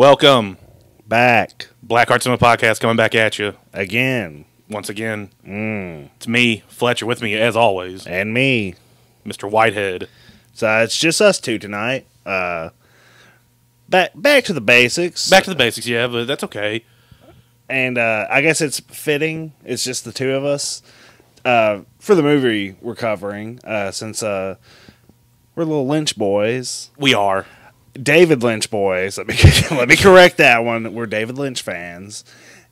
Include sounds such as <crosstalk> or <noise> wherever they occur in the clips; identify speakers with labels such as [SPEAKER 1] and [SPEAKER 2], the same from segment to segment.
[SPEAKER 1] Welcome,
[SPEAKER 2] Back
[SPEAKER 1] Black Heart the Podcast, coming back at you
[SPEAKER 2] again.
[SPEAKER 1] once again.
[SPEAKER 2] Mm.
[SPEAKER 1] It's me, Fletcher, with me as always,
[SPEAKER 2] And me.
[SPEAKER 1] Mr. Whitehead.
[SPEAKER 2] So it's just us two tonight. Uh, back back to the basics.
[SPEAKER 1] Back to the basics, yeah, but that's okay.
[SPEAKER 2] and uh, I guess it's fitting. It's just the two of us uh, for the movie we're covering, uh, since uh, we're little Lynch boys,
[SPEAKER 1] We are.
[SPEAKER 2] David Lynch boys. Let me <laughs> let me correct that one. We're David Lynch fans,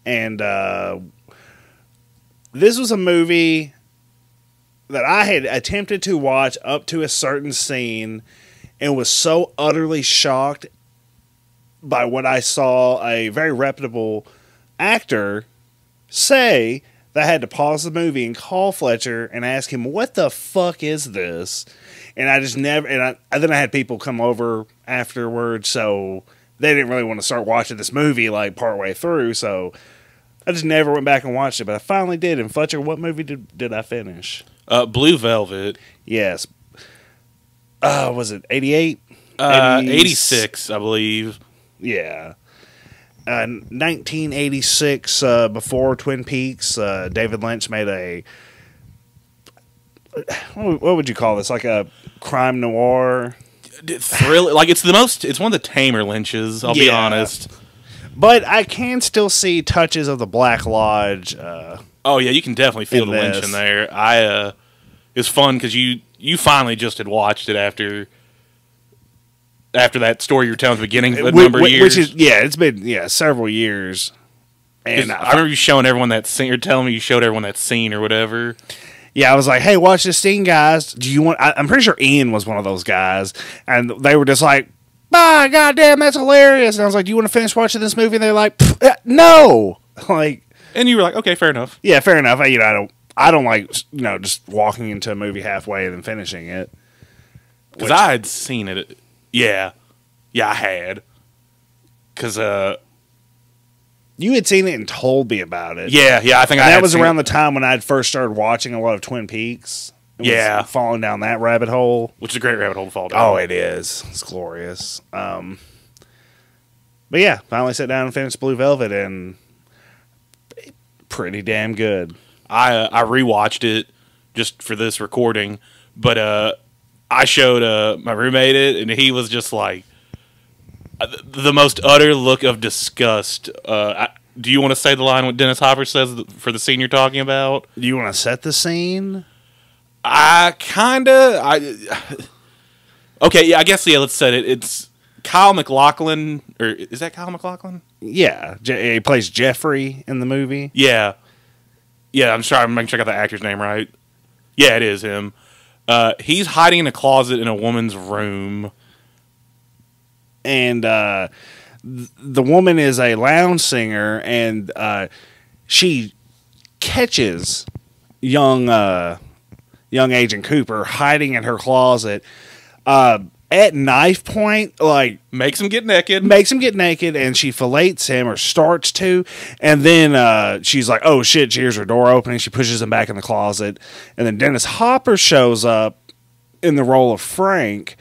[SPEAKER 2] and uh, this was a movie that I had attempted to watch up to a certain scene, and was so utterly shocked by what I saw a very reputable actor say that I had to pause the movie and call Fletcher and ask him, "What the fuck is this?" And I just never. And I, and then I had people come over afterwards, so they didn't really want to start watching this movie like partway through. So I just never went back and watched it, but I finally did. And Fletcher, what movie did did I finish?
[SPEAKER 1] Uh, Blue Velvet,
[SPEAKER 2] Yes. Uh, was it 88?
[SPEAKER 1] Uh, 86, I believe.
[SPEAKER 2] Yeah. Uh, 1986, uh, before Twin Peaks, uh, David Lynch made a. What would- what would you call this? Like a crime noir?
[SPEAKER 1] Thrill, like, it's the most, it's one of the tamer Lynches, I'll be honest.
[SPEAKER 2] But I can still see touches of the Black Lodge. Uh,
[SPEAKER 1] Oh, yeah, you can definitely feel the Lynch in there. I, uh, it was fun because you, you finally just had watched it after. After that story you were telling at the beginning, a number of years.
[SPEAKER 2] Which is, yeah, it's been, yeah, several years. And
[SPEAKER 1] I
[SPEAKER 2] I,
[SPEAKER 1] remember you showing everyone that scene, or telling me you showed everyone that scene or whatever.
[SPEAKER 2] Yeah, I was like, hey, watch this scene, guys. Do you want. I, I'm pretty sure Ian was one of those guys. And they were just like, ah, goddamn, that's hilarious. And I was like, do you want to finish watching this movie? And they're like, uh, no. <laughs> Like,
[SPEAKER 1] And you were like, okay, fair enough.
[SPEAKER 2] Yeah, fair enough. I, you know, I don't, I don't like, you know, just walking into a movie halfway and then finishing it.
[SPEAKER 1] Because I had seen it. Yeah. Yeah, I had. Because, uh,
[SPEAKER 2] You had seen it and told me about it.
[SPEAKER 1] yeah, yeah, I think I
[SPEAKER 2] that was around
[SPEAKER 1] it,
[SPEAKER 2] the time when I'd first started watching a lot of Twin Peaks.
[SPEAKER 1] Yeah.
[SPEAKER 2] falling down that rabbit hole.
[SPEAKER 1] Which is a great rabbit hole to fall down.
[SPEAKER 2] Oh, it is. It's glorious. Um, but yeah, finally sat down and finished Blue Velvet, and pretty damn good.
[SPEAKER 1] I, uh, I rewatched it just for this recording. But, uh, I showed, uh, my roommate it, and he was just like, the most utter look of disgust. Uh, I, do you want to say the line what Dennis Hopper says for the scene you're talking about?
[SPEAKER 2] Do you want to set the scene?
[SPEAKER 1] I kinda I <sighs> Okay, yeah, I guess yeah, let's set it. It's Kyle MacLachlan or is that Kyle MacLachlan?
[SPEAKER 2] Yeah, Je- he plays Jeffrey in the movie.
[SPEAKER 1] Yeah. Yeah, I'm sorry, I'm making sure I got the actor's name right. Yeah, it is him. Uh, he's hiding in a closet in a woman's room.
[SPEAKER 2] And uh, th- the woman is a lounge singer, and uh, she catches young uh, young Agent Cooper hiding in her closet. Uh, at knife point, like
[SPEAKER 1] Makes him get naked.
[SPEAKER 2] makes him get naked, and she fillets him or starts to, and then uh, she's like, "Oh shit!" She hears her door opening. She pushes him back in the closet, and then Dennis Hopper shows up in the role of Frank,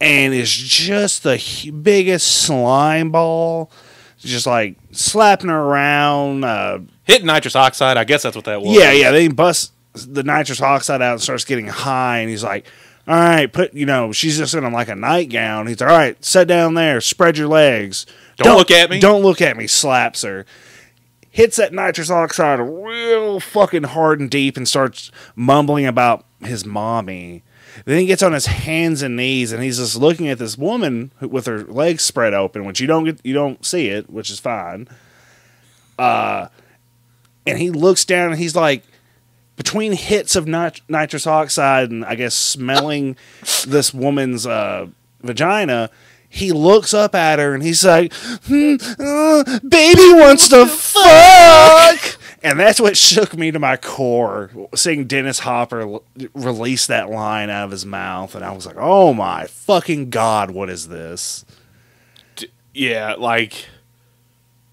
[SPEAKER 2] and is just the biggest slime ball, just like slapping her around. Uh,
[SPEAKER 1] Hit nitrous oxide, I guess that's what that was.
[SPEAKER 2] yeah, yeah. They bust the nitrous oxide out and starts getting high, and he's like, "All right, put you know." She's just in like a nightgown. He's like, "All right, sit down there, spread your legs.
[SPEAKER 1] Don't look at me."
[SPEAKER 2] Don't look at me." Slaps her, hits that nitrous oxide real fucking hard and deep, and starts mumbling about his mommy. Then he gets on his hands and knees, and he's just looking at this woman with her legs spread open, which you don't get, you don't see it, which is fine. Uh, and he looks down and he's like, between hits of nit- nitrous oxide and I guess smelling this woman's uh, vagina, he looks up at her and he's like, hmm, uh, "Baby wants to fuck," and that's what shook me to my core. Seeing Dennis Hopper l- release that line out of his mouth, and I was like, "Oh my fucking god, what is this?"
[SPEAKER 1] Yeah, like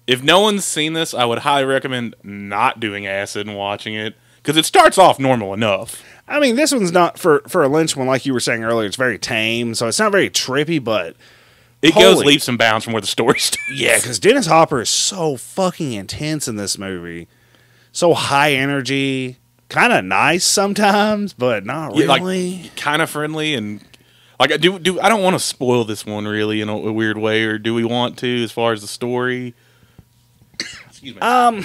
[SPEAKER 1] if no one's seen this, I would highly recommend not doing acid and watching it because it starts off normal enough.
[SPEAKER 2] I mean, this one's not for for a Lynch one, like you were saying earlier. It's very tame, so it's not very trippy, but
[SPEAKER 1] It goes
[SPEAKER 2] Holy-
[SPEAKER 1] leaps and bounds from where the story <laughs> starts.
[SPEAKER 2] Yeah, because Dennis Hopper is so fucking intense in this movie. So high energy, kind of nice sometimes, but not
[SPEAKER 1] Yeah, like-
[SPEAKER 2] really.
[SPEAKER 1] kind of friendly and like I do do I don't want to spoil this one really in a, a weird way or do we want to as far as the story excuse me
[SPEAKER 2] um,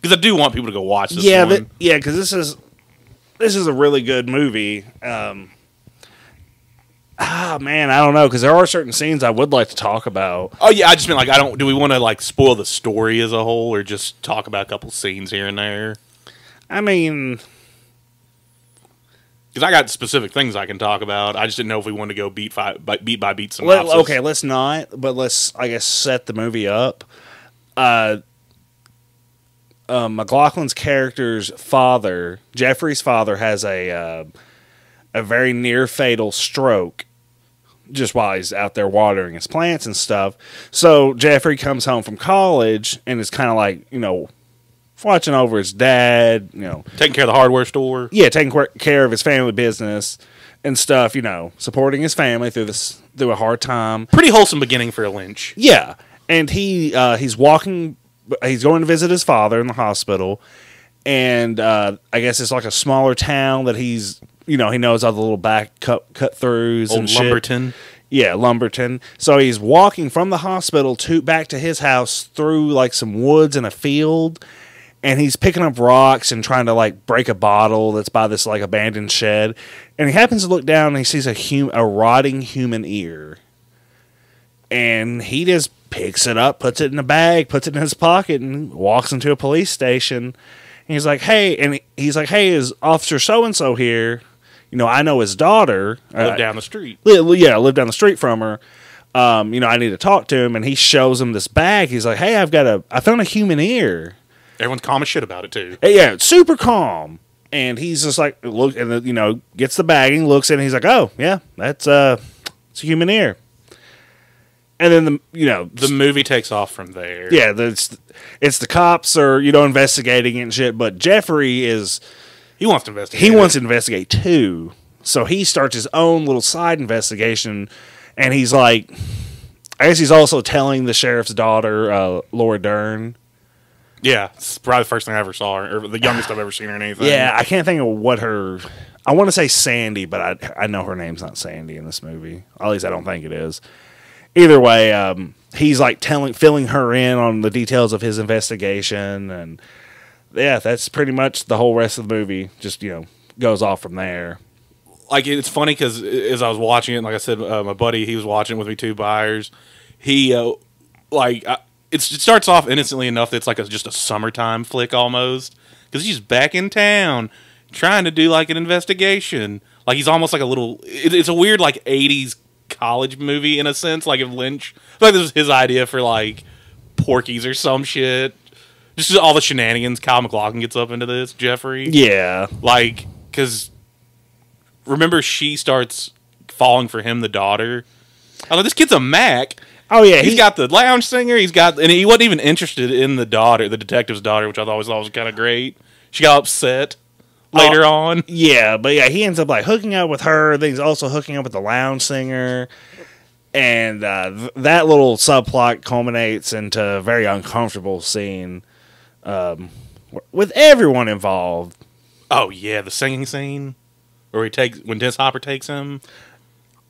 [SPEAKER 1] because I do want people to go watch this
[SPEAKER 2] yeah,
[SPEAKER 1] one
[SPEAKER 2] but, yeah, because this is this is a really good movie. Um, ah, man, I don't know because there are certain scenes I would like to talk about.
[SPEAKER 1] oh yeah I just mean like I don't do we want to like spoil the story as a whole or just talk about a couple scenes here and there
[SPEAKER 2] I mean,
[SPEAKER 1] because I got specific things I can talk about I just didn't know if we wanted to go beat by, beat by beat
[SPEAKER 2] let, okay, let's not, but let's I guess set the movie up. Uh, uh, MacLachlan's character's father, Jeffrey's father, has a uh, a very near fatal stroke just while he's out there watering his plants and stuff. So Jeffrey comes home from college and is kind of like you know watching over his dad, you know,
[SPEAKER 1] taking care of the hardware store
[SPEAKER 2] yeah, taking care of his family business and stuff, you know, supporting his family through this through a hard time.
[SPEAKER 1] pretty wholesome beginning for a Lynch
[SPEAKER 2] Yeah, and he uh, he's walking. He's going to visit his father in the hospital, and uh, I guess it's like a smaller town that he's you know he knows all the little back cut cut throughs
[SPEAKER 1] old
[SPEAKER 2] and shit.
[SPEAKER 1] Lumberton
[SPEAKER 2] Yeah, Lumberton. So he's walking from the hospital to back to his house through like some woods and a field, and he's picking up rocks and trying to like break a bottle that's by this like abandoned shed. And he happens to look down and he sees a hum- a rotting human ear, and he just picks it up, puts it in a bag, puts it in his pocket, and walks into a police station. And he's like, "Hey," and he's like, "Hey, is Officer So and So here?" You know, I know his daughter.
[SPEAKER 1] lived
[SPEAKER 2] Uh,
[SPEAKER 1] down the street
[SPEAKER 2] li- yeah, I live down the street from her. Um, you know, I need to talk to him, and he shows him this bag. He's like, "Hey, I've got a, I found a human ear."
[SPEAKER 1] everyone's calm as shit about it too
[SPEAKER 2] Hey, yeah, super calm, and he's just like, look, and you know, gets the bag and looks and he's like, "Oh, yeah, that's uh, it's a human ear." And then the, you know,
[SPEAKER 1] the movie takes off from there
[SPEAKER 2] yeah, the, it's it's the cops are you know investigating and shit, but Jeffrey is
[SPEAKER 1] he wants to investigate
[SPEAKER 2] he
[SPEAKER 1] it.
[SPEAKER 2] wants to investigate too. So he starts his own little side investigation, and he's like, I guess he's also telling the sheriff's daughter, uh, Laura Dern.
[SPEAKER 1] Yeah, it's probably the first thing I ever saw her, or the youngest I've ever seen her in anything.
[SPEAKER 2] Yeah, I can't think of what her. I want to say Sandy, but I I know her name's not Sandy in this movie. At least I don't think it is. Either way, um, he's like telling, filling her in on the details of his investigation, and yeah, that's pretty much the whole rest of the movie. Just you know, goes off from there.
[SPEAKER 1] like it's funny because as I was watching it, like I said, uh, my buddy he was watching it with me two buyers. He uh, like it's, it starts off innocently enough that it's like a, just a summertime flick almost because he's back in town trying to do like an investigation. Like he's almost like a little. It, it's a weird like '80s college movie in a sense. Like if Lynch, I like this was his idea for like Porky's or some shit. Just all the shenanigans Kyle MacLachlan gets up into this. Jeffrey,
[SPEAKER 2] Yeah,
[SPEAKER 1] like because remember she starts falling for him the daughter? I like this kid's a mac.
[SPEAKER 2] Oh yeah,
[SPEAKER 1] he's
[SPEAKER 2] he-
[SPEAKER 1] got the lounge singer he's got and he wasn't even interested in the daughter the detective's daughter which i always thought was kind of great. She got upset later on.
[SPEAKER 2] Yeah, but yeah, he ends up like hooking up with her. Then he's also hooking up with the lounge singer, and uh, th- that little subplot culminates into a very uncomfortable scene um, with everyone involved.
[SPEAKER 1] oh yeah the singing scene where he takes when dennis hopper takes him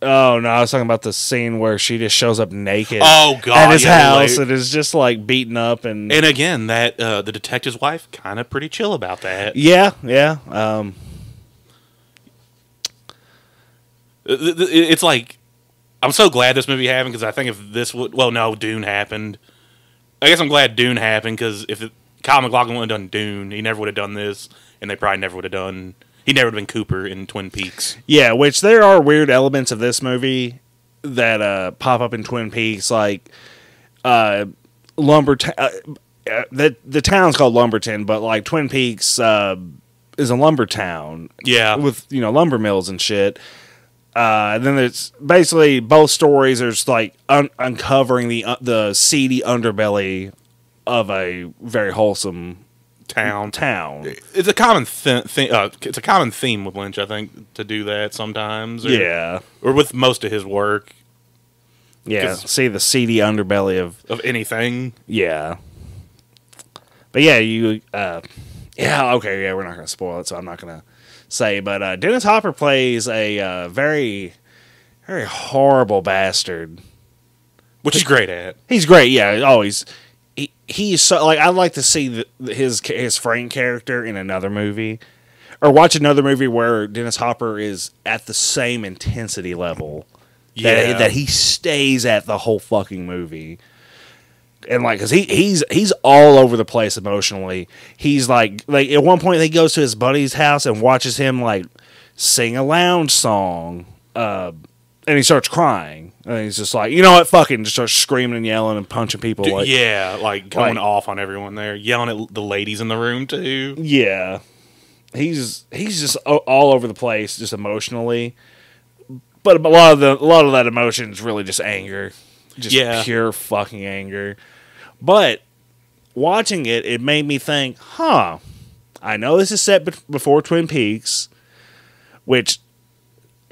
[SPEAKER 2] Oh no, I was talking about the scene where she just shows up naked
[SPEAKER 1] oh god
[SPEAKER 2] at his
[SPEAKER 1] yeah,
[SPEAKER 2] house
[SPEAKER 1] like-
[SPEAKER 2] and is just like beaten up and,
[SPEAKER 1] and again that uh, the detective's wife kind of pretty chill about that
[SPEAKER 2] yeah, yeah. Um,
[SPEAKER 1] th- it's like I'm so glad this movie happened because I think if this would well no Dune happened, I guess I'm glad Dune happened because if it, Kyle MacLachlan would have done Dune, he never would have done this, and they probably never would have done. He never would have been Cooper in Twin Peaks.
[SPEAKER 2] Yeah, which there are weird elements of this movie that uh, pop up in Twin Peaks, like uh, lumber. Uh, uh, the the town's called Lumberton, but like Twin Peaks uh, is a lumber town
[SPEAKER 1] Yeah,
[SPEAKER 2] with you know lumber mills and shit. Uh, and then it's basically both stories are just like un- uncovering the uh, the seedy underbelly of a very wholesome
[SPEAKER 1] town.
[SPEAKER 2] town.
[SPEAKER 1] It's a common th- th- uh, it's a common theme with Lynch, I think, to do that sometimes. Or,
[SPEAKER 2] Yeah,
[SPEAKER 1] or with most of his work
[SPEAKER 2] Yeah, See the seedy underbelly of
[SPEAKER 1] of anything.
[SPEAKER 2] yeah. But yeah, you. uh Yeah, okay, yeah. We're not gonna spoil it, so I'm not gonna say. But uh Dennis Hopper plays a uh, very, very horrible bastard.
[SPEAKER 1] which he's great at.
[SPEAKER 2] He's great, yeah. Always, he he's so like I'd like to see the, his his Frank character in another movie, or watch another movie where Dennis Hopper is at the same intensity level that that he stays at the whole fucking movie. And like, cause he he's he's all over the place emotionally. He's like like at one point he goes to his buddy's house and watches him like sing a lounge song, uh, and he starts crying. And he's just like, you know what, fucking, just starts screaming and yelling and punching people.
[SPEAKER 1] D-
[SPEAKER 2] Like,
[SPEAKER 1] yeah, like going
[SPEAKER 2] like-
[SPEAKER 1] off on everyone there, yelling at the ladies in the room too.
[SPEAKER 2] Yeah, he's he's just all over the place, just emotionally. But a lot of the a lot of that emotion is really just anger, just
[SPEAKER 1] Yeah.
[SPEAKER 2] pure fucking anger. But watching it, it made me think, huh? I know this is set be- before Twin Peaks, which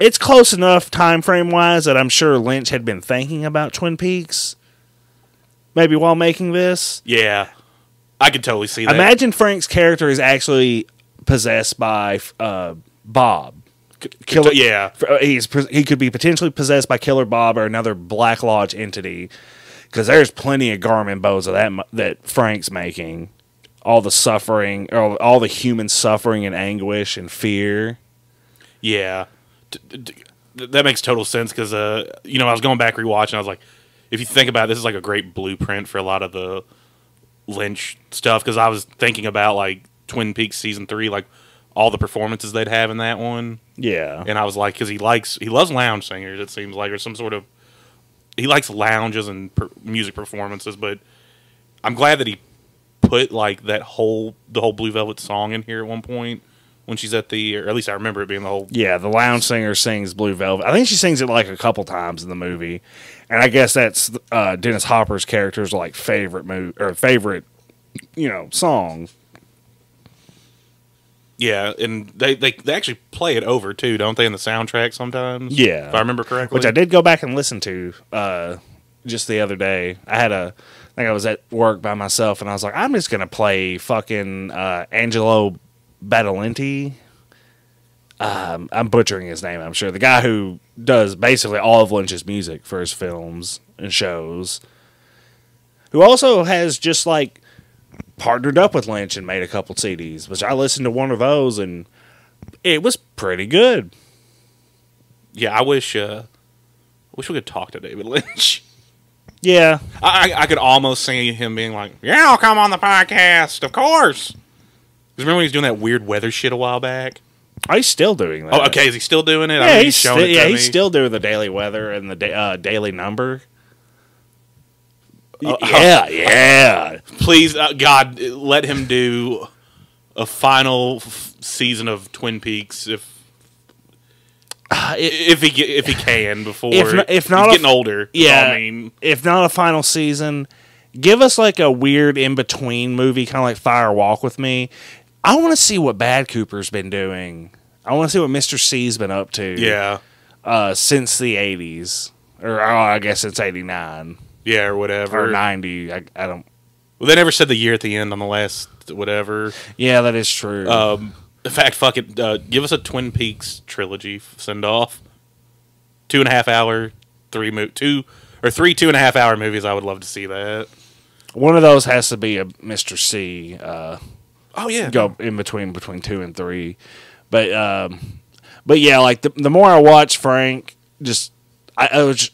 [SPEAKER 2] it's close enough time frame wise that I'm sure Lynch had been thinking about Twin Peaks. Maybe while making this,
[SPEAKER 1] Yeah, I could totally see that.
[SPEAKER 2] Imagine Frank's character is actually possessed by uh, Bob. Killer,
[SPEAKER 1] yeah,
[SPEAKER 2] uh, he's he could be potentially possessed by Killer Bob or another Black Lodge entity. Because there's plenty of garmonbozia of that that Frank's making, all the suffering, or all the human suffering and anguish and fear.
[SPEAKER 1] yeah. That makes total sense because uh, you know, I was going back rewatching. I was like, if you think about it, this is like a great blueprint for a lot of the Lynch stuff. Because I was thinking about like Twin Peaks season three, like all the performances they'd have in that one.
[SPEAKER 2] Yeah,
[SPEAKER 1] and I was like, because he likes he loves lounge singers. It seems like or some sort of he likes lounges and per, music performances. But I'm glad that he put like that whole the whole Blue Velvet song in here at one point when she's at the or at least I remember it being the whole.
[SPEAKER 2] yeah. The lounge singer sings Blue Velvet. I think she sings it like a couple times in the movie, and I guess that's uh, Dennis Hopper's character's like favorite move or favorite, you know, song.
[SPEAKER 1] Yeah, and they, they they actually play it over too, don't they? In the soundtrack sometimes.
[SPEAKER 2] Yeah.
[SPEAKER 1] if I remember correctly.
[SPEAKER 2] which I did go back and listen to uh, just the other day. I had a, I think I was at work by myself, and I was like, I'm just gonna play fucking uh, Angelo Badalinti. Um, I'm butchering his name. I'm sure the guy who does basically all of Lynch's music for his films and shows, who also has just like partnered up with Lynch and made a couple CDs. Which I listened to one of those, and it was pretty good.
[SPEAKER 1] yeah, I wish uh, wish we could talk to David Lynch. <laughs>
[SPEAKER 2] Yeah,
[SPEAKER 1] I, I I could almost see him being like, "Yeah, I'll come on the podcast, of course." Remember when he was doing that weird weather shit a while back?
[SPEAKER 2] Oh, he's still doing that.
[SPEAKER 1] Oh, okay. Is he still doing it? I
[SPEAKER 2] Yeah,
[SPEAKER 1] mean,
[SPEAKER 2] he's, still,
[SPEAKER 1] it
[SPEAKER 2] yeah, he's still doing the daily weather and the da- uh, daily number.
[SPEAKER 1] Uh,
[SPEAKER 2] yeah, yeah.
[SPEAKER 1] Please, uh, God, let him do a final f- season of Twin Peaks if
[SPEAKER 2] Uh, it-
[SPEAKER 1] if he if he can before
[SPEAKER 2] If not- if not
[SPEAKER 1] he's
[SPEAKER 2] a-
[SPEAKER 1] getting older.
[SPEAKER 2] yeah.
[SPEAKER 1] I mean,
[SPEAKER 2] if not a final season, give us like a weird in between movie, kind of like Fire Walk with Me. I want to see what Bad Cooper's been doing. I want to see what Mr. C's been up to.
[SPEAKER 1] yeah,
[SPEAKER 2] Uh, since the eighties, or oh, I guess it's eighty nine
[SPEAKER 1] yeah, or whatever.
[SPEAKER 2] or ninety. I, I don't.
[SPEAKER 1] Well, they never said the year at the end on the last whatever.
[SPEAKER 2] Yeah, that is true.
[SPEAKER 1] Um, in fact, fuck it. Uh, give us a Twin Peaks trilogy send off. Two and a half hour, three mo- two or three two and a half hour movies. I would love to see that.
[SPEAKER 2] One of those has to be a Mr. C. Uh,
[SPEAKER 1] Oh yeah,
[SPEAKER 2] go in between between two and three. But um, but yeah, like the the more I watch Frank, just I, I was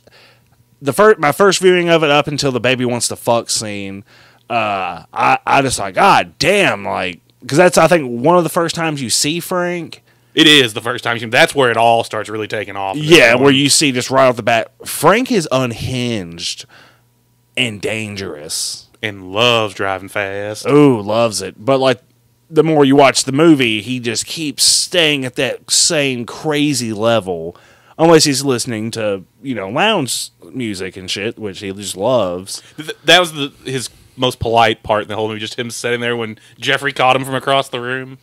[SPEAKER 2] the first my first viewing of it up until the baby wants to fuck scene. Uh, I I just like God damn like because that's I think one of the first times you see Frank.
[SPEAKER 1] It is the first time. you- That's where it all starts really taking off.
[SPEAKER 2] Yeah, where you see just right off the bat, Frank is unhinged and dangerous.
[SPEAKER 1] and loves driving fast.
[SPEAKER 2] Oh, loves it. But like the more you watch the movie, he just keeps staying at that same crazy level. Unless he's listening to, you know, lounge music and shit, which he just loves.
[SPEAKER 1] That was the his most polite part in the whole movie. Just him sitting there when Jeffrey caught him from across the room.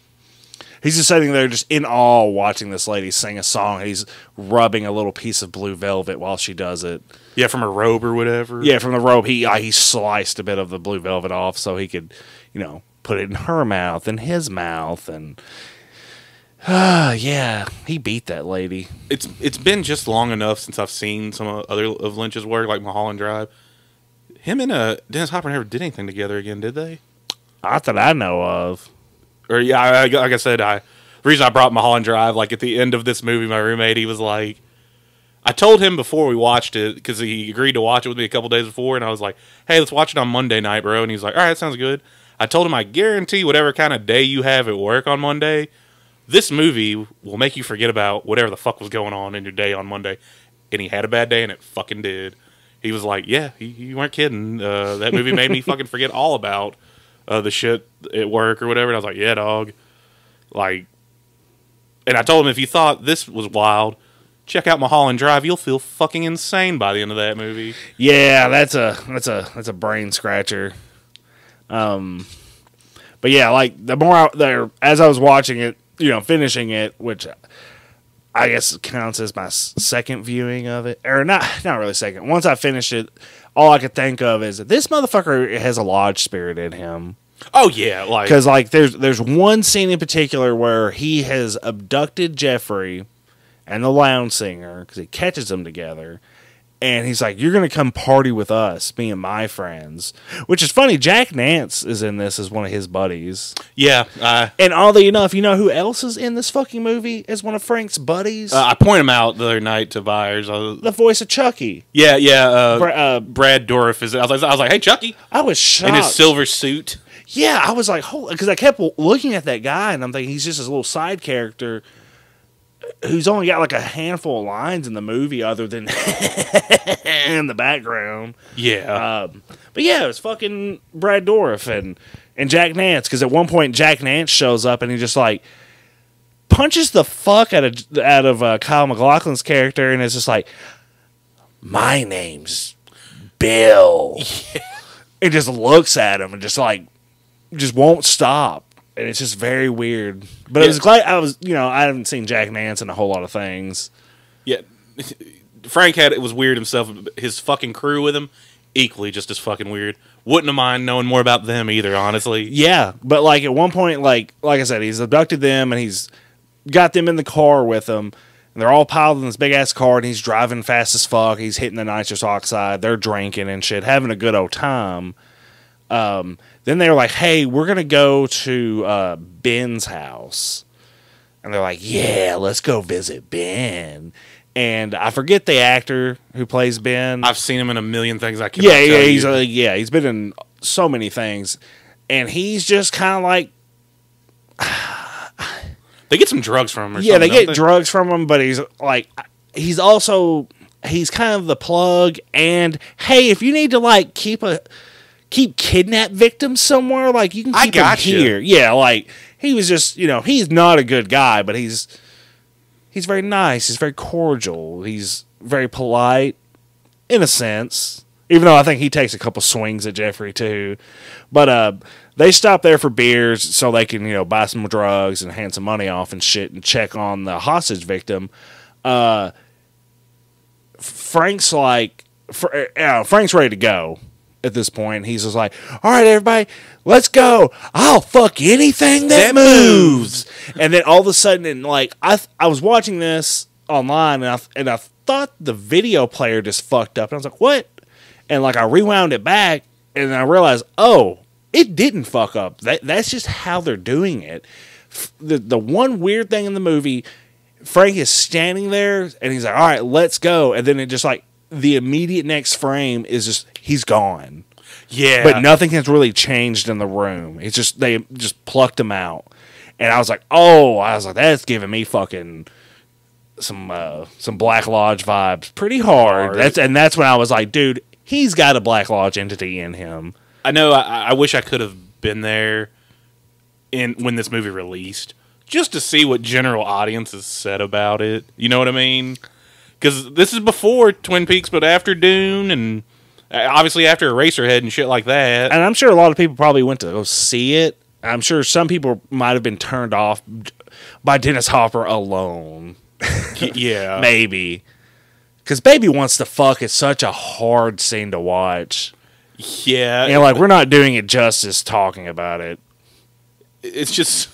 [SPEAKER 2] He's just sitting there, just in awe, watching this lady sing a song. He's rubbing a little piece of blue velvet while she does it.
[SPEAKER 1] Yeah, from a robe or whatever.
[SPEAKER 2] Yeah, from the robe, he uh, he sliced a bit of the blue velvet off so he could, you know, put it in her mouth and his mouth, and uh, <sighs> yeah, he beat that lady.
[SPEAKER 1] it's it's been just long enough since I've seen some other of Lynch's work, like Mulholland Drive. Him and uh, Dennis Hopper never did anything together again, did they?
[SPEAKER 2] Not that I know of.
[SPEAKER 1] Or yeah, I, I- like I said, I the reason I brought Mulholland Drive, like at the end of this movie, my roommate he was like, I told him before we watched it because he agreed to watch it with me a couple days before, and I was like, hey, let's watch it on Monday night, bro. And he's like, all right, that sounds good. I told him I guarantee whatever kind of day you have at work on Monday, this movie will make you forget about whatever the fuck was going on in your day on Monday. And he had a bad day, and it fucking did. He was like, "Yeah, you, you weren't kidding. Uh, that movie made me <laughs> fucking forget all about uh, the shit at work or whatever." And I was like, "Yeah, dog." Like, and I told him if you thought this was wild, check out Mulholland Drive. You'll feel fucking insane by the end of that movie.
[SPEAKER 2] Yeah, that's a that's a that's a brain scratcher. Um, but yeah, like the more out there as I was watching it, you know, finishing it, which I guess counts as my second viewing of it, or not not really second. Once I finished it, all I could think of is that this motherfucker has a lodge spirit in him.
[SPEAKER 1] Oh yeah, like
[SPEAKER 2] Because like there's there's one scene in particular where he has abducted Jeffrey and the lounge singer because he catches them together, and he's like, "You're gonna come party with us, me and my friends." Which is funny. Jack Nance is in this as one of his buddies,
[SPEAKER 1] yeah. Uh,
[SPEAKER 2] and oddly enough, you know who else is in this fucking movie as one of Frank's buddies?
[SPEAKER 1] uh, I point him out the other night to buyers. Was,
[SPEAKER 2] the voice of Chucky.
[SPEAKER 1] yeah, yeah. Uh,
[SPEAKER 2] Bra- uh,
[SPEAKER 1] Brad Dourif is. I was, like, I was like, "Hey, Chucky,"
[SPEAKER 2] I was shocked.
[SPEAKER 1] in his silver suit.
[SPEAKER 2] Yeah, I was like, holy, because I kept looking at that guy, and I'm thinking he's just this little side character who's only got like a handful of lines in the movie, other than <laughs> in the background.
[SPEAKER 1] Yeah.
[SPEAKER 2] Um, but yeah, it was fucking Brad Dourif and and Jack Nance, because at one point Jack Nance shows up and he just like punches the fuck out of out of uh, Kyle MacLachlan's character, and it's just like, my name's Bill. <laughs> It just looks at him and just like just won't stop. And it's just very weird. But I was
[SPEAKER 1] Yeah.
[SPEAKER 2] glad I was you know, I haven't seen Jack Nance in a whole lot of things.
[SPEAKER 1] Yeah, <laughs> Frank had it was weird himself. His fucking crew with him, equally just as fucking weird. Wouldn't have mind knowing more about them either. Honestly,
[SPEAKER 2] Yeah. But like at one point, like like I said, he's abducted them and he's got them in the car with him. And they're all piled in this big ass car and he's driving fast as fuck. He's hitting the nitrous oxide. They're drinking and shit, having a good old time. Um, then they're like, hey, we're going to go to uh, Ben's house. And they're like, yeah, let's go visit Ben. And I forget the actor who plays Ben.
[SPEAKER 1] I've seen him in a million things. I can
[SPEAKER 2] yeah, yeah, he's uh, yeah, he's been in so many things. And he's just kind of like, <sighs>
[SPEAKER 1] they get some drugs from him. Or
[SPEAKER 2] yeah, they get
[SPEAKER 1] don't
[SPEAKER 2] drugs from him, but he's like, he's also he's kind of the plug. And hey, if you need to like keep a keep kidnap victims somewhere, like you can
[SPEAKER 1] I
[SPEAKER 2] keep him
[SPEAKER 1] gotcha.
[SPEAKER 2] here. Yeah, like he was just you know he's not a good guy, but he's he's very nice. He's very cordial. He's very polite in a sense. Even though I think he takes a couple swings at Jeffrey too, but uh, they stop there for beers so they can you know buy some drugs and hand some money off and shit and check on the hostage victim. Uh, Frank's like, Fr- uh, Frank's ready to go at this point. He's just like, all right, everybody, let's go. I'll fuck anything that,
[SPEAKER 1] That
[SPEAKER 2] moves. And then all of a sudden, and like I, I was watching this online, and I and I thought the video player just fucked up, and I was like, what? And like I rewound it back, and I realized, oh, it didn't fuck up. That that's just how they're doing it. F- The the one weird thing in the movie, Frank is standing there, and he's like, all right, let's go, and then it just like the immediate next frame is just he's gone
[SPEAKER 1] Yeah,
[SPEAKER 2] but nothing has really changed in the room. It's just they just plucked him out, and I was like, oh, I was like, that's giving me fucking some uh, some Black Lodge vibes, pretty hard.
[SPEAKER 1] Hard.
[SPEAKER 2] That's and that's when I was like, dude, he's got a Black Lodge entity in him.
[SPEAKER 1] I know. I, I wish I could have been there in when this movie released, just to see what general audiences said about it. You know what I mean? Because this is before Twin Peaks, but after Dune, and Uh, obviously, after Eraserhead and shit like that.
[SPEAKER 2] and I'm sure a lot of people probably went to go see it. I'm sure some people might have been turned off by Dennis Hopper alone. <laughs>
[SPEAKER 1] yeah.
[SPEAKER 2] Maybe. Because Baby Wants to Fuck is such a hard scene to watch.
[SPEAKER 1] Yeah.
[SPEAKER 2] And, like, we're not doing it justice talking about it.
[SPEAKER 1] it's just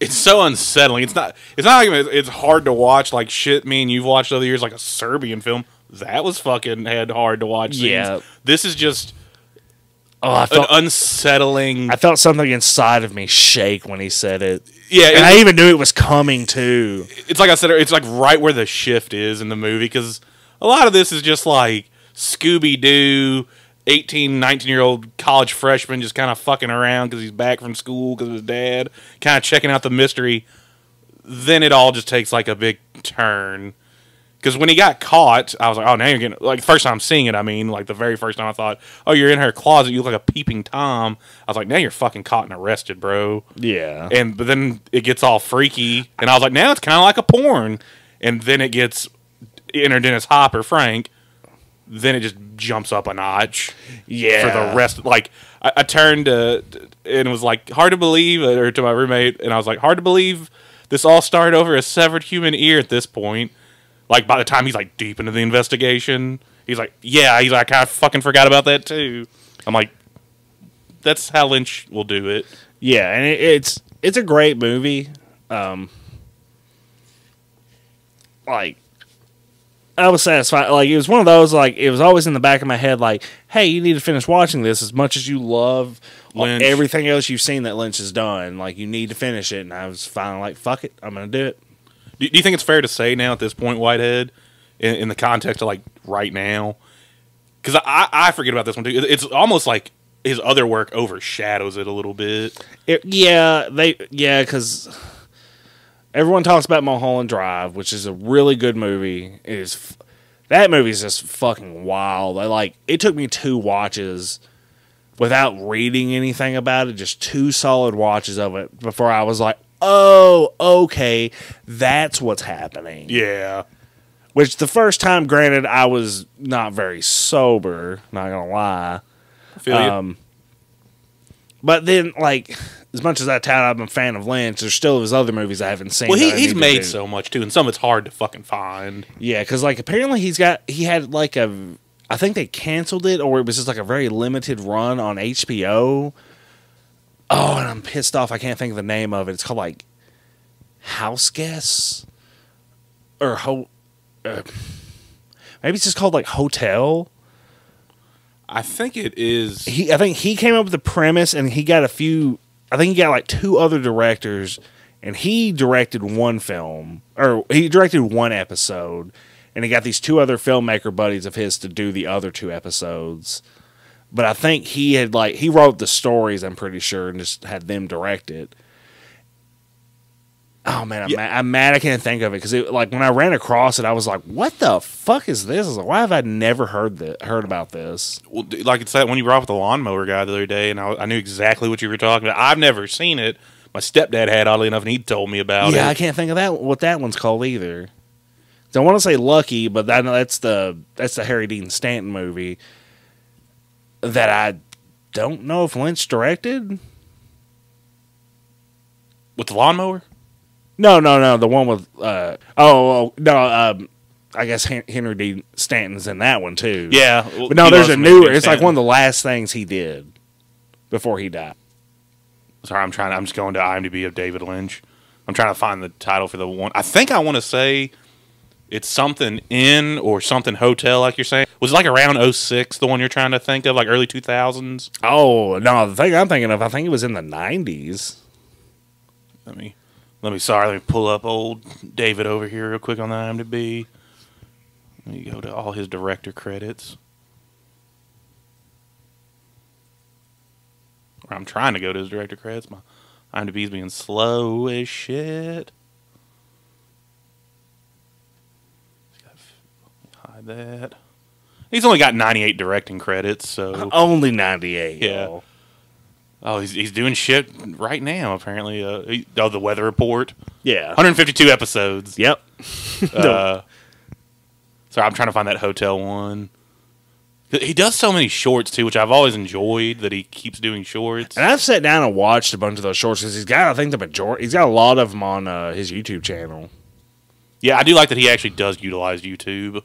[SPEAKER 1] it's so unsettling. It's not. It's not like it's hard to watch like shit. Me and you've watched other years like a Serbian film. That was fucking head hard to watch. scenes.
[SPEAKER 2] Yeah.
[SPEAKER 1] This is just
[SPEAKER 2] Oh, I
[SPEAKER 1] an unsettling.
[SPEAKER 2] I felt something inside of me shake when he said it.
[SPEAKER 1] yeah,
[SPEAKER 2] And
[SPEAKER 1] it-
[SPEAKER 2] I even knew it was coming, too.
[SPEAKER 1] it's like I said. It's like right where the shift is in the movie because a lot of this is just like Scooby Doo. 18, 19 year old college freshman just kind of fucking around because he's back from school because of his dad, kind of checking out the mystery. Then it all just takes like a big turn. Because when he got caught, I was like, oh, now you're getting, like, first time seeing it, I mean, like, the very first time I thought, oh, you're in her closet, you look like a peeping Tom. I was like, now you're fucking caught and arrested, bro.
[SPEAKER 2] Yeah.
[SPEAKER 1] And, but then it gets all freaky, and I was like, now it's kind of like a porn. And then it gets, enter Dennis Hopper, Frank, then it just jumps up a notch
[SPEAKER 2] yeah.
[SPEAKER 1] for the rest. Like I, I turned uh, and it was like hard to believe, or to my roommate, and I was like, hard to believe this all started over a severed human ear at this point. Like by the time he's like deep into the investigation, he's like, yeah, he's like, I fucking forgot about that too. I'm like, that's how Lynch will do it.
[SPEAKER 2] Yeah, and it, it's it's a great movie. Um, like I was satisfied. Like it was one of those. Like it was always in the back of my head. Like, hey, you need to finish watching this as much as you love
[SPEAKER 1] Lynch.
[SPEAKER 2] everything else you've seen that Lynch has done. Like you need to finish it. And I was finally like, fuck it, I'm gonna do it.
[SPEAKER 1] Do, do you think it's fair to say now at this point, Whitehead, in, in the context of like right now? Because I, I forget about this one too. It's almost like his other work overshadows it a little bit.
[SPEAKER 2] It, yeah, they yeah, because everyone talks about Mulholland Drive, which is a really good movie. It is that movie is just fucking wild. I like it took me two watches without reading anything about it, just two solid watches of it before I was like, oh, okay, that's what's happening.
[SPEAKER 1] Yeah.
[SPEAKER 2] Which the first time, granted, I was not very sober. Not gonna lie.
[SPEAKER 1] I feel you.
[SPEAKER 2] Um, but then, like, as much as I tout I'm a fan of Lynch, there's still his other movies I haven't seen.
[SPEAKER 1] Well, he, he's made so much too, and some of it's hard to fucking find.
[SPEAKER 2] Yeah, because like apparently he's got he had like a I think they canceled it or it was just like a very limited run on HBO. Oh, and I'm pissed off. I can't think of the name of it. It's called like House Guests or Ho. Uh, maybe it's just called like Hotel.
[SPEAKER 1] I think it is.
[SPEAKER 2] he I think he came up with the premise and he got a few I think he got like two other directors and he directed one film or he directed one episode and he got these two other filmmaker buddies of his to do the other two episodes. But I think he had like he wrote the stories, I'm pretty sure, and just had them direct it. Oh man, I'm,
[SPEAKER 1] Yeah.
[SPEAKER 2] mad, I'm mad I can't think of it because it, like when I ran across it, I was like, "What the fuck is this?" I was like, "Why have I never heard that heard about this?"
[SPEAKER 1] Well, like it's that when you brought up the lawnmower guy the other day, and I, I knew exactly what you were talking about. I've never seen it. My stepdad had, oddly enough, and he told me about it.
[SPEAKER 2] yeah, I can't think of that what that one's called either. So I want to say Lucky, but that, that's the that's the Harry Dean Stanton movie that I don't know if Lynch directed.
[SPEAKER 1] With the lawnmower?
[SPEAKER 2] No, no, no, the one with uh oh, oh no, um, I guess Henry D. Stanton's in that one too.
[SPEAKER 1] Yeah. well,
[SPEAKER 2] but no, there's a newer. It's like one of the last things he did before he died.
[SPEAKER 1] Sorry, I'm trying. I'm just going to IMDb of David Lynch. I'm trying to find the title for the one. I think I want to say it's something in or something hotel, like you're saying. Was it like around 06, the one you're trying to think of, like early 2000s?
[SPEAKER 2] Oh no, the thing I'm thinking of, I think it was in the '90s.
[SPEAKER 1] Let me, let me. Sorry, let me pull up old David over here real quick on the IMDb. Let me go to all his director credits. Or I'm trying to go to his director credits. My IMDb's being slow as shit. That. He's only got 98 directing credits, so
[SPEAKER 2] Only '98.
[SPEAKER 1] Yeah.
[SPEAKER 2] y'all.
[SPEAKER 1] oh, he's he's doing shit right now. Apparently, uh, he, oh, the Weather Report,
[SPEAKER 2] Yeah.
[SPEAKER 1] 152 episodes.
[SPEAKER 2] Yep. <laughs>
[SPEAKER 1] Uh, <laughs> sorry, I'm trying to find that hotel one He does so many shorts too, which I've always enjoyed. That he keeps doing shorts.
[SPEAKER 2] And I've sat down and watched a bunch of those shorts because he's got, I think, the majority. He's got a lot of them on uh, his YouTube channel.
[SPEAKER 1] Yeah, I do like that he actually does utilize YouTube,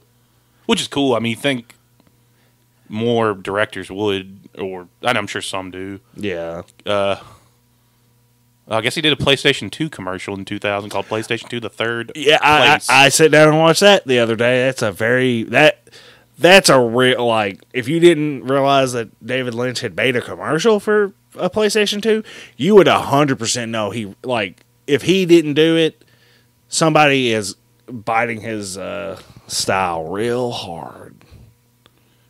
[SPEAKER 1] which is cool. I mean, you think more directors would, or and I'm sure some do.
[SPEAKER 2] Yeah.
[SPEAKER 1] Uh, I guess he did a PlayStation 2 commercial in 2000 called PlayStation 2: The Third.
[SPEAKER 2] Yeah, I. I, I sat down and watched that the other day. That's a very that that's a real like if you didn't realize that David Lynch had made a commercial for a PlayStation 2, you would hundred percent know he like if he didn't do it, somebody is biting his uh, style real hard.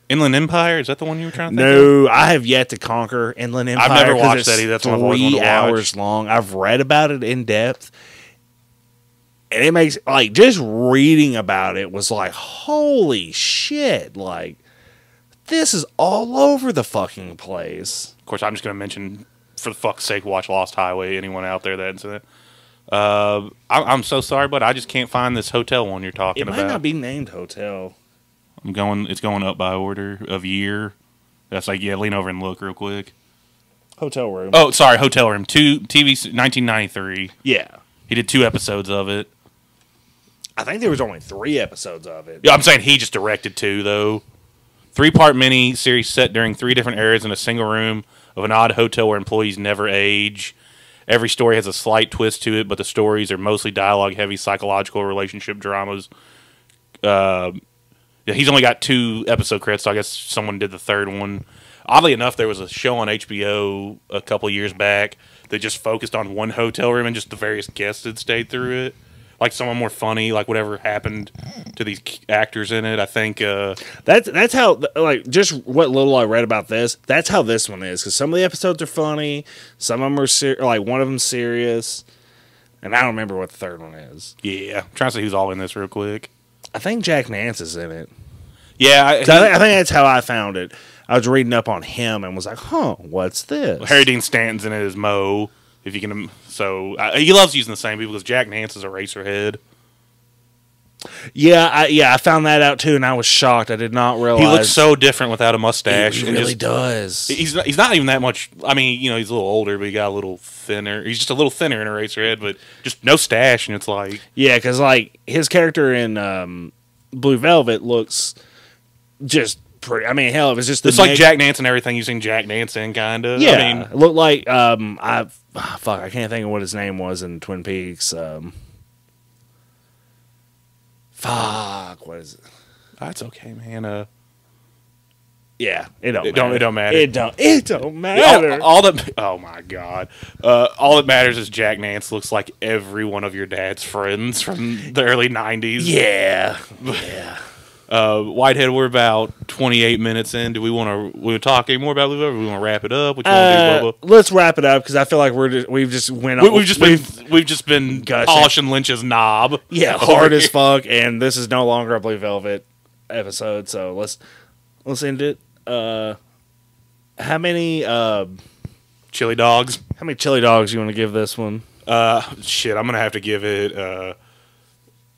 [SPEAKER 1] Inland Empire is that the one you were trying to think? of?
[SPEAKER 2] No, I have yet to conquer Inland Empire.
[SPEAKER 1] I've
[SPEAKER 2] never
[SPEAKER 1] watched that either. That's one I've always wanted
[SPEAKER 2] three hours long. I've read about it in depth, and it makes like just reading about it was like, holy shit! Like this is all over the fucking place.
[SPEAKER 1] Of course, I'm just going to mention, for the fuck's sake, watch Lost Highway. Anyone out there that's in it? Uh, I, I'm so sorry, but I just can't find this hotel one you're talking about.
[SPEAKER 2] It might
[SPEAKER 1] about.
[SPEAKER 2] not be named hotel.
[SPEAKER 1] I'm going. It's going up by order of year. That's like yeah. Lean over and look real quick.
[SPEAKER 2] Hotel room.
[SPEAKER 1] Oh, sorry, Hotel Room two TV 1993.
[SPEAKER 2] yeah,
[SPEAKER 1] He did two episodes of it.
[SPEAKER 2] I think there was only three episodes of it.
[SPEAKER 1] Yeah, I'm saying he just directed two though. Three part mini series set during three different eras in a single room of an odd hotel where employees never age. Every story has a slight twist to it, but the stories are mostly dialogue heavy psychological relationship dramas. Uh, he's only got two episode credits, so I guess someone did the third one. Oddly enough, there was a show on HBO a couple years back that just focused on one hotel room and just the various guests that stayed through it. Like someone more funny, like whatever happened to these actors in it. I think uh,
[SPEAKER 2] That's that's how like just what little I read about this. That's how this one is because some of the episodes are funny, some of them are ser- like one of them serious, and I don't remember what the third one is.
[SPEAKER 1] Yeah, I'm trying to see who's all in this real quick.
[SPEAKER 2] I think Jack Nance is in it.
[SPEAKER 1] Yeah, I,
[SPEAKER 2] So I, think, I think that's how I found it. I was reading up on him and was like, "Huh, what's this?"
[SPEAKER 1] Harry Dean Stanton's in it as Mo. If you can, so uh, he loves using the same people because Jack Nance is Eraserhead.
[SPEAKER 2] Yeah, I, yeah, I found that out too, and I was shocked. I did not realize
[SPEAKER 1] He looks so different without a mustache.
[SPEAKER 2] he really
[SPEAKER 1] just-
[SPEAKER 2] does.
[SPEAKER 1] He's not, he's not even that much. I mean, you know, he's a little older, but he got a little thinner. He's just a little thinner in Eraserhead, but just no stash, and it's like
[SPEAKER 2] Yeah, because like his character in um, Blue Velvet looks just pretty. I mean, hell, it was just the
[SPEAKER 1] it's like Jack Nance and everything seen Jack Nance in, kind of.
[SPEAKER 2] Yeah,
[SPEAKER 1] I mean,
[SPEAKER 2] it looked like um, I ah, fuck, I can't think of what his name was in Twin Peaks. Um, fuck, what is it?
[SPEAKER 1] that's okay, man. Uh,
[SPEAKER 2] Yeah, it don't.
[SPEAKER 1] It don't-
[SPEAKER 2] matter.
[SPEAKER 1] it don't matter.
[SPEAKER 2] It don't. It don't <laughs> matter.
[SPEAKER 1] all, all that. <laughs> Oh my god! Uh, all that matters is Jack Nance looks like every one of your dad's friends from the early '90s.
[SPEAKER 2] yeah, <laughs> yeah.
[SPEAKER 1] Uh, Whitehead, we're about 28 minutes in. Do we want to we talk any more about Blue Velvet? We want to wrap it up. What you
[SPEAKER 2] Uh,
[SPEAKER 1] do, Bubba?
[SPEAKER 2] let's wrap it up because I feel like we're just, we've just went.
[SPEAKER 1] We,
[SPEAKER 2] on-
[SPEAKER 1] we've just been we've just been polishing Lynch's knob.
[SPEAKER 2] yeah <laughs> hard as fuck, and this is no longer a Blue Velvet episode. So let's let's end it. Uh, how many uh,
[SPEAKER 1] Chili dogs.
[SPEAKER 2] how many chili dogs you want to give this one?
[SPEAKER 1] Uh, shit, I'm gonna have to give it uh,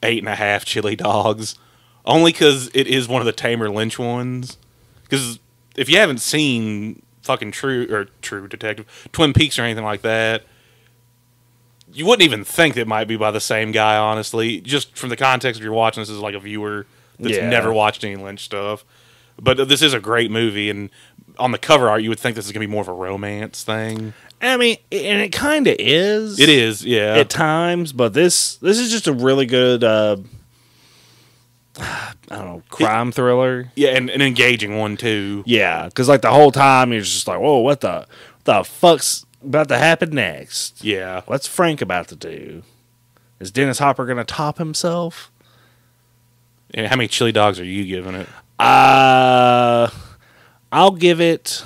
[SPEAKER 1] eight and a half chili dogs, only because it is one of the tamer Lynch ones. Because if you haven't seen fucking True or True Detective, Twin Peaks or anything like that, you wouldn't even think it might be by the same guy. Honestly, just from the context of you're watching this as like a viewer that's
[SPEAKER 2] Yeah.
[SPEAKER 1] never watched any Lynch stuff. But this is a great movie, and on the cover art, you would think this is gonna be more of a romance thing.
[SPEAKER 2] I mean, and it kind of is.
[SPEAKER 1] It is, yeah.
[SPEAKER 2] at times, but this this is just a really good. Uh, I don't know, crime thriller.
[SPEAKER 1] Yeah, and an engaging one too.
[SPEAKER 2] Yeah, because like the whole time you're just like, whoa, what the what the fuck's about to happen next?
[SPEAKER 1] Yeah.
[SPEAKER 2] What's Frank about to do? Is Dennis Hopper gonna top himself?
[SPEAKER 1] Yeah, How many chili dogs are you giving it?
[SPEAKER 2] Uh, I'll give it.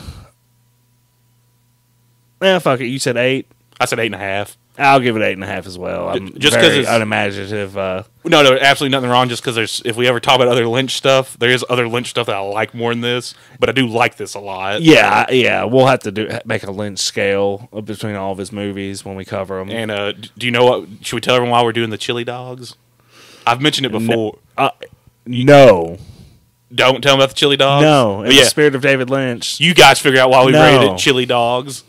[SPEAKER 2] Yeah, fuck it. You said eight.
[SPEAKER 1] I said eight and a half.
[SPEAKER 2] I'll give it eight and a half as well. I'm
[SPEAKER 1] Just
[SPEAKER 2] because
[SPEAKER 1] it's-
[SPEAKER 2] unimaginative. Uh,
[SPEAKER 1] No, no, absolutely nothing wrong. Just because there's, if we ever talk about other Lynch stuff, there is other Lynch stuff that I like more than this. But I do like this a lot.
[SPEAKER 2] yeah, yeah. We'll have to do make a Lynch scale between all of his movies when we cover them.
[SPEAKER 1] And uh, do you know what? Should we tell everyone why we're doing the chili dogs? I've mentioned it before.
[SPEAKER 2] Uh, no,
[SPEAKER 1] Don't tell them about the chili dogs.
[SPEAKER 2] no, in
[SPEAKER 1] But
[SPEAKER 2] the
[SPEAKER 1] yeah,
[SPEAKER 2] spirit of David Lynch.
[SPEAKER 1] you guys figure out why we
[SPEAKER 2] No.
[SPEAKER 1] rated chili dogs.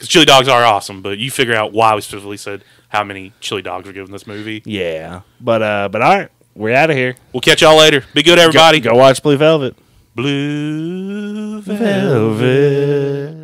[SPEAKER 1] Because chili dogs are awesome, but you figure out why we specifically said how many chili dogs are given this movie.
[SPEAKER 2] Yeah, but uh, but all right, we're out of here.
[SPEAKER 1] We'll catch y'all later. Be good, everybody.
[SPEAKER 2] Go watch Blue Velvet.
[SPEAKER 1] Blue
[SPEAKER 2] Velvet.